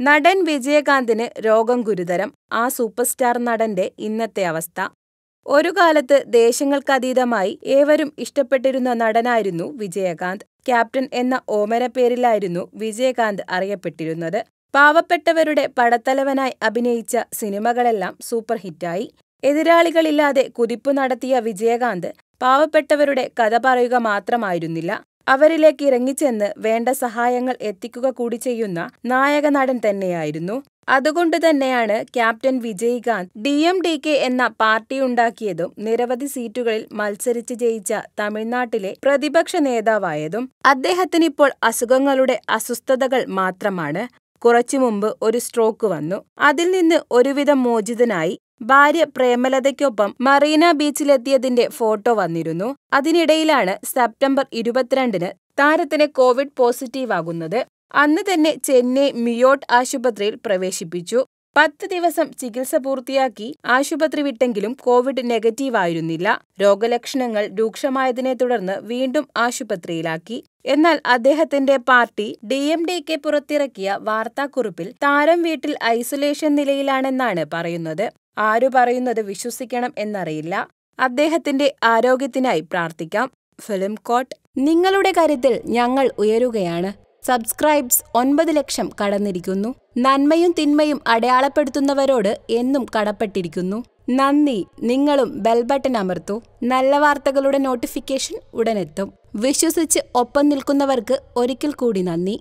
നടൻ വിജയകാന്തിന് രോഗം ഗുരുതരം. ആ സൂപ്പർ സ്റ്റാർ നടന്റെ ഇന്നത്തെ അവസ്ഥ. ഒരു കാലത്ത് ദേശങ്ങൾക്കതീതമായി ഏവരും ഇഷ്ടപ്പെട്ടിരുന്ന നടനായിരുന്നു വിജയകാന്ത്. ക്യാപ്റ്റൻ എന്ന ഓമനപ്പേരിലായിരുന്നു വിജയകാന്ത് അറിയപ്പെട്ടിരുന്നത്. പാവപ്പെട്ടവരുടെ പടത്തലവനായി അഭിനയിച്ച സിനിമകളെല്ലാം സൂപ്പർ ഹിറ്റായി. എതിരാളികളില്ലാതെ കുതിപ്പു നടത്തിയ വിജയകാന്ത് പാവപ്പെട്ടവരുടെ കഥ പറയുക മാത്രമായിരുന്നില്ല. അവരിലേക്ക് ഇറങ്ങിച്ചെന്ന് വേണ്ട സഹായങ്ങൾ എത്തിക്കുക കൂടി ചെയ്യുന്ന നായക നടൻ തന്നെയായിരുന്നു. അതുകൊണ്ട് തന്നെയാണ് captain Vijayakanth D M D K എന്ന പാർട്ടി ഉണ്ടാക്കിയതും നിരവധി സീറ്റുകളിൽ മത്സരിച്ച് ജയിച്ച തമിഴ്നാട്ടിലെ പ്രതിപക്ഷ നേതാവായതും അദ്ദേഹത്തിനിപ്പോൾ അസുഖങ്ങളുടെ അസ്വസ്ഥതകൾ മാത്രമാണ്. കുറച്ചു മുമ്പ് ഒരു സ്ട്രോക്ക് വന്നു. അതിൽ നിന്ന് ഒരുവിധം മോചിതനായി ഭാര്യ പ്രേമലതയ്ക്കൊപ്പം മറീന ബീച്ചിലെത്തിയതിന്റെ ഫോട്ടോ വന്നിരുന്നു. അതിനിടയിലാണ് സെപ്റ്റംബർ ഇരുപത്തിരണ്ടിന് താരത്തിന് കോവിഡ് പോസിറ്റീവ് ആകുന്നത് അന്ന് തന്നെ ചെന്നൈ മിയോട്ട് ആശുപത്രിയിൽ പ്രവേശിപ്പിച്ചു. പത്ത് ദിവസം ചികിത്സ പൂർത്തിയാക്കി ആശുപത്രി വിട്ടെങ്കിലും കോവിഡ് നെഗറ്റീവ് ആയിരുന്നില്ല രോഗലക്ഷണങ്ങൾ രൂക്ഷമായതിനെ തുടർന്ന് വീണ്ടും ആശുപത്രിയിലാക്കി. എന്നാൽ അദ്ദേഹത്തിന്റെ party D M D K പുറത്തിറക്കിയ വാർത്താക്കുറിപ്പിൽ താരം വീട്ടിൽ ഐസൊലേഷൻ നിലയിലാണെന്നാണ് പറയുന്നത്. ആരു പറയുന്നത് വിശ്വസിക്കണം എന്നറിയില്ല. അദ്ദേഹത്തിന്റെ ആരോഗ്യത്തിനായി പ്രാർത്ഥിക്കാം. ഫിലിം കോട്ട്. നിങ്ങളുടെ കാര്യത്തിൽ ഞങ്ങൾ ഉയരുകയാണ്. സബ്സ്ക്രൈബ്സ് ഒൻപത് ലക്ഷം കടന്നിരിക്കുന്നു. നന്മയും തിന്മയും അടയാളപ്പെടുത്തുന്നവരോട് എന്നും കടപ്പെട്ടിരിക്കുന്നു. നന്ദി. നിങ്ങളും ബെൽ ബട്ടൺ അമർത്തൂ. നല്ല വാർത്തകളുടെ നോട്ടിഫിക്കേഷൻ ഉടനെത്തും. വിശ്വസിച്ച് ഒപ്പം നിൽക്കുന്നവർക്ക് ഒരിക്കൽ കൂടി നന്ദി.